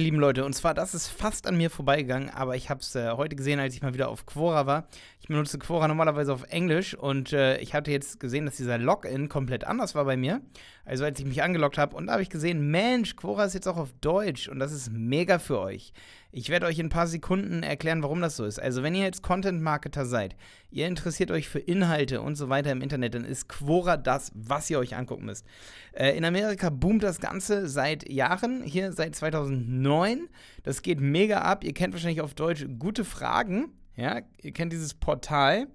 Lieben Leute, und zwar, das ist fast an mir vorbeigegangen, aber ich habe es äh, heute gesehen, als ich mal wieder auf Quora war. Ich benutze Quora normalerweise auf Englisch und äh, ich hatte jetzt gesehen, dass dieser Login komplett anders war bei mir. Also als ich mich angeloggt habe und da habe ich gesehen, Mensch, Quora ist jetzt auch auf Deutsch und das ist mega für euch. Ich werde euch in ein paar Sekunden erklären, warum das so ist. Also wenn ihr jetzt Content-Marketer seid, ihr interessiert euch für Inhalte und so weiter im Internet, dann ist Quora das, was ihr euch angucken müsst. Äh, in Amerika boomt das Ganze seit Jahren, hier seit 2009. Das geht mega ab. Ihr kennt wahrscheinlich auf Deutsch gute Fragen. Ja, ihr kennt dieses Portal.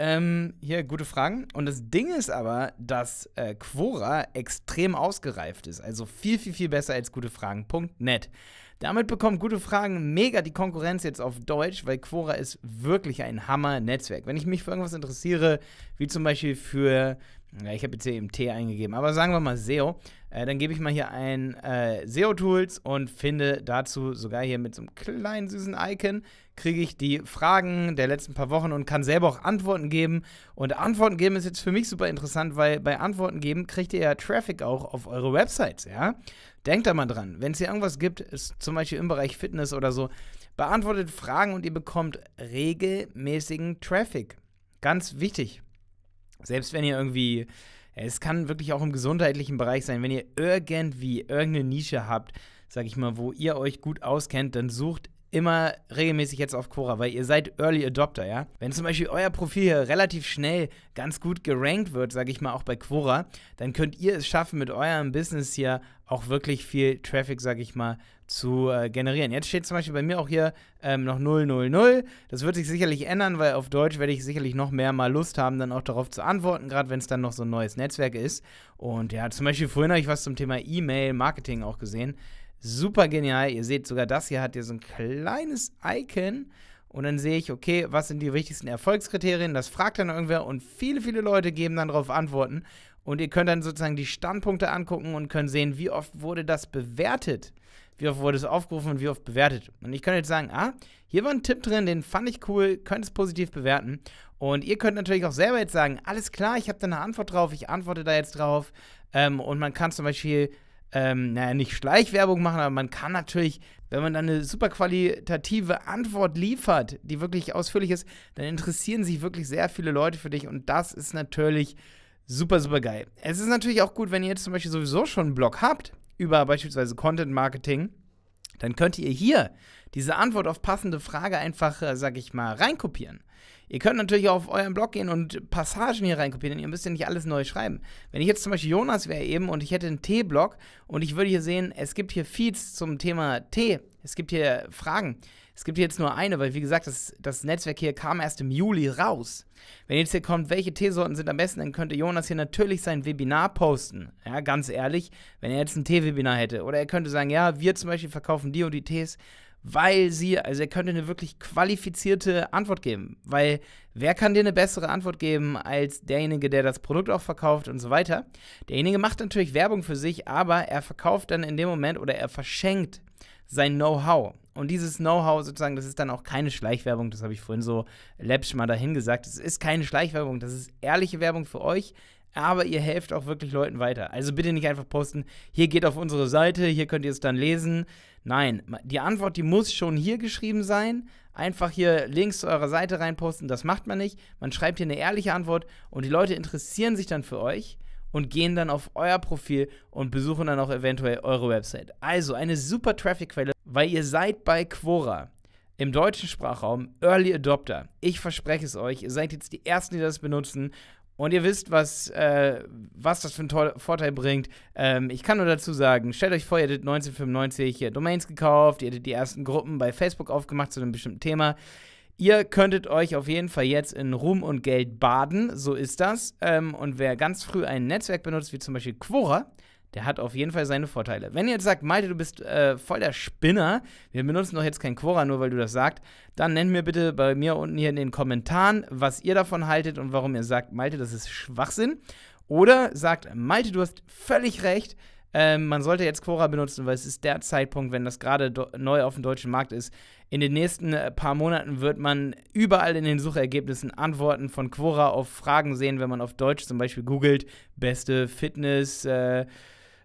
Ähm, hier, gute Fragen. Und das Ding ist aber, dass äh, Quora extrem ausgereift ist. Also viel, viel, viel besser als gutefragen.net. Damit bekommt gute Fragen mega die Konkurrenz jetzt auf Deutsch, weil Quora ist wirklich ein Hammer-Netzwerk. Wenn ich mich für irgendwas interessiere, wie zum Beispiel für, ja, ich habe jetzt hier eben T eingegeben, aber sagen wir mal SEO, äh, dann gebe ich mal hier ein äh, SEO-Tools und finde dazu sogar hier mit so einem kleinen süßen Icon, kriege ich die Fragen der letzten paar Wochen und kann selber auch Antworten geben. Und Antworten geben ist jetzt für mich super interessant, weil bei Antworten geben kriegt ihr ja Traffic auch auf eure Websites, ja. Denkt da mal dran, wenn es hier irgendwas gibt, ist zum Beispiel im Bereich Fitness oder so, beantwortet Fragen und ihr bekommt regelmäßigen Traffic. Ganz wichtig. Selbst wenn ihr irgendwie es kann wirklich auch im gesundheitlichen Bereich sein. Wenn ihr irgendwie irgendeine Nische habt, sag ich mal, wo ihr euch gut auskennt, dann sucht immer regelmäßig jetzt auf Quora, weil ihr seid Early Adopter, ja. Wenn zum Beispiel euer Profil hier relativ schnell ganz gut gerankt wird, sage ich mal auch bei Quora, dann könnt ihr es schaffen, mit eurem Business hier auch wirklich viel Traffic, sage ich mal, zu äh, generieren. Jetzt steht zum Beispiel bei mir auch hier ähm, noch 000. Das wird sich sicherlich ändern, weil auf Deutsch werde ich sicherlich noch mehr mal Lust haben, dann auch darauf zu antworten, gerade wenn es dann noch so ein neues Netzwerk ist. Und ja, zum Beispiel vorhin habe ich was zum Thema E-Mail-Marketing auch gesehen. Super genial. Ihr seht, sogar das hier hat hier so ein kleines Icon. Und dann sehe ich, okay, was sind die wichtigsten Erfolgskriterien? Das fragt dann irgendwer und viele, viele Leute geben dann darauf Antworten. Und ihr könnt dann sozusagen die Standpunkte angucken und könnt sehen, wie oft wurde das bewertet. Wie oft wurde es aufgerufen und wie oft bewertet. Und ich könnte jetzt sagen, ah, hier war ein Tipp drin, den fand ich cool, könnt es positiv bewerten. Und ihr könnt natürlich auch selber jetzt sagen, alles klar, ich habe da eine Antwort drauf, ich antworte da jetzt drauf. Ähm, und man kann zum Beispiel ähm, naja, nicht Schleichwerbung machen, aber man kann natürlich, wenn man dann eine super qualitative Antwort liefert, die wirklich ausführlich ist, dann interessieren sich wirklich sehr viele Leute für dich und das ist natürlich super, super geil. Es ist natürlich auch gut, wenn ihr jetzt zum Beispiel sowieso schon einen Blog habt über beispielsweise Content Marketing, dann könnt ihr hier diese Antwort auf passende Frage einfach, äh, sag ich mal, reinkopieren. Ihr könnt natürlich auch auf euren Blog gehen und Passagen hier reinkopieren, denn ihr müsst ja nicht alles neu schreiben. Wenn ich jetzt zum Beispiel Jonas wäre eben und ich hätte einen T-Blog und ich würde hier sehen, es gibt hier Feeds zum Thema T, es gibt hier Fragen. Es gibt jetzt nur eine, weil wie gesagt, das, das Netzwerk hier kam erst im Juli raus. Wenn jetzt hier kommt, welche Teesorten sind am besten, dann könnte Jonas hier natürlich sein Webinar posten. Ja, ganz ehrlich, wenn er jetzt ein Tee-Webinar hätte. Oder er könnte sagen, ja, wir zum Beispiel verkaufen die und die Tees weil sie, also er könnte eine wirklich qualifizierte Antwort geben. Weil wer kann dir eine bessere Antwort geben als derjenige, der das Produkt auch verkauft und so weiter? Derjenige macht natürlich Werbung für sich, aber er verkauft dann in dem Moment oder er verschenkt sein Know-how. Und dieses Know-how sozusagen, das ist dann auch keine Schleichwerbung, das habe ich vorhin so läppisch mal dahin gesagt. Es ist keine Schleichwerbung, das ist ehrliche Werbung für euch, aber ihr helft auch wirklich Leuten weiter. Also bitte nicht einfach posten, hier geht auf unsere Seite, hier könnt ihr es dann lesen. Nein, die Antwort, die muss schon hier geschrieben sein. Einfach hier Links zu eurer Seite reinposten, das macht man nicht. Man schreibt hier eine ehrliche Antwort und die Leute interessieren sich dann für euch und gehen dann auf euer Profil und besuchen dann auch eventuell eure Website. Also eine super Traffic-Quelle, weil ihr seid bei Quora im deutschen Sprachraum Early Adopter. Ich verspreche es euch, ihr seid jetzt die Ersten, die das benutzen und ihr wisst, was, äh, was das für einen Vorteil bringt. Ähm, ich kann nur dazu sagen, stellt euch vor, ihr hättet 1995 äh, Domains gekauft, ihr hättet die ersten Gruppen bei Facebook aufgemacht zu einem bestimmten Thema. Ihr könntet euch auf jeden Fall jetzt in Ruhm und Geld baden, so ist das. Ähm, und wer ganz früh ein Netzwerk benutzt, wie zum Beispiel Quora, der hat auf jeden Fall seine Vorteile. Wenn ihr jetzt sagt, Malte, du bist äh, voll der Spinner, wir benutzen doch jetzt kein Quora, nur weil du das sagst, dann nennt mir bitte bei mir unten hier in den Kommentaren, was ihr davon haltet und warum ihr sagt, Malte, das ist Schwachsinn. Oder sagt, Malte, du hast völlig recht, ähm, man sollte jetzt Quora benutzen, weil es ist der Zeitpunkt, wenn das gerade neu auf dem deutschen Markt ist. In den nächsten äh, paar Monaten wird man überall in den Suchergebnissen Antworten von Quora auf Fragen sehen, wenn man auf Deutsch zum Beispiel googelt, beste Fitness, äh,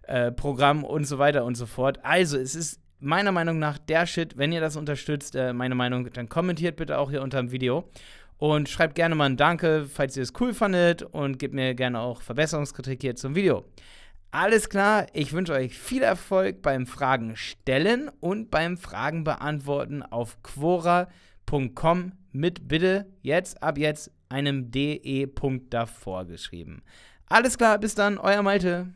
äh, Programm und so weiter und so fort. Also, es ist meiner Meinung nach der Shit. Wenn ihr das unterstützt, äh, meine Meinung, dann kommentiert bitte auch hier unter dem Video. Und schreibt gerne mal ein Danke, falls ihr es cool fandet. Und gebt mir gerne auch Verbesserungskritik hier zum Video. Alles klar, ich wünsche euch viel Erfolg beim Fragen stellen und beim Fragen beantworten auf quora.com mit bitte jetzt ab jetzt einem DE-Punkt davor geschrieben. Alles klar, bis dann, euer Malte.